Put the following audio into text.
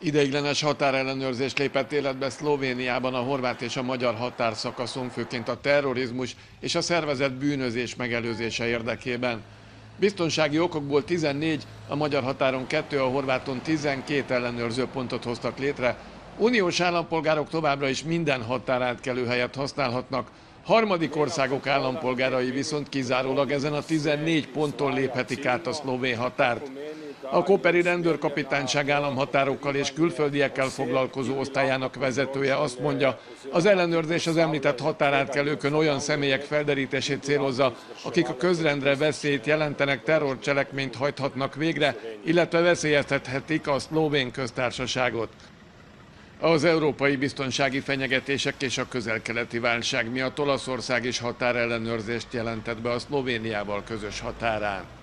Ideiglenes határellenőrzés lépett életbe Szlovéniában a horvát és a magyar határszakaszon, főként a terrorizmus és a szervezett bűnözés megelőzése érdekében. Biztonsági okokból 14, a magyar határon 2, a horváton 12 ellenőrző pontot hoztak létre. Uniós állampolgárok továbbra is minden határátkelő helyet használhatnak, harmadik országok állampolgárai viszont kizárólag ezen a 14 ponton léphetik át a szlovén határt. A Koperi rendőrkapitányság államhatárokkal és külföldiekkel foglalkozó osztályának vezetője azt mondja, az ellenőrzés az említett határátkelőkön olyan személyek felderítését célozza, akik a közrendre veszélyt jelentenek, terrorcselekményt hajthatnak végre, illetve veszélyeztethetik a szlovén köztársaságot. Az európai biztonsági fenyegetések és a közel-keleti válság miatt Olaszország is határellenőrzést jelentett be a Szlovéniával közös határán.